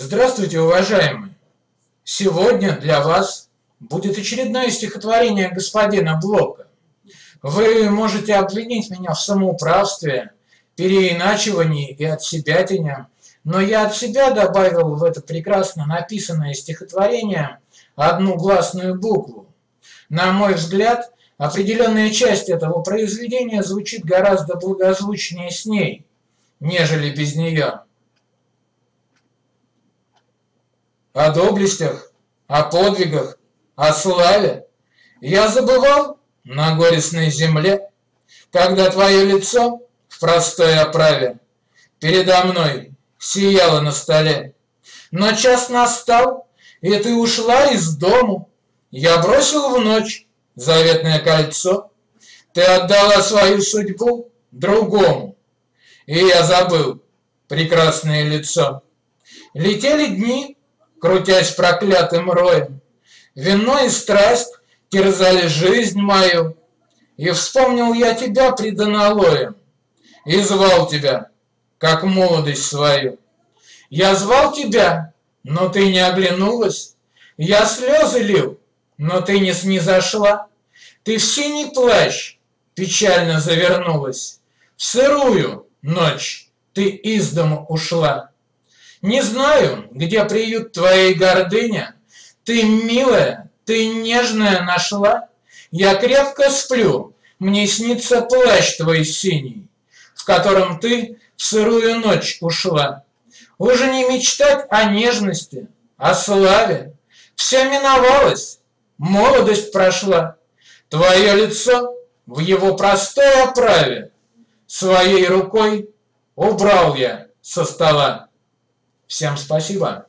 Здравствуйте, уважаемые! Сегодня для вас будет очередное стихотворение господина Блока. Вы можете обвинить меня в самоуправстве, переиначивании и отсебятине, но я от себя добавил в это прекрасно написанное стихотворение одну гласную букву. На мой взгляд, определенная часть этого произведения звучит гораздо благозвучнее с ней, нежели без нее. О доблестях, о подвигах, о славе. Я забывал на горестной земле, когда твое лицо в простой оправе передо мной сияло на столе. Но час настал, и ты ушла из дому. Я бросил в ночь заветное кольцо. Ты отдала свою судьбу другому, и я забыл прекрасное лицо. Летели дни, крутясь проклятым роем. Вино и страсть терзали жизнь мою, и вспомнил я тебя пред аналоем, и звал тебя, как молодость свою. Я звал тебя, но ты не оглянулась, я слезы лил, но ты не снизошла. Ты в синий плащ печально завернулась, в сырую ночь ты из дому ушла. Не знаю, где приют твоей гордыня. Ты милая, ты нежная нашла. Я крепко сплю, мне снится плащ твой синий, в котором ты в сырую ночь ушла. Уже не мечтать о нежности, о славе. Все миновалось, молодость прошла. Твое лицо в его простой оправе Своей рукой убрал я со стола. Всем спасибо.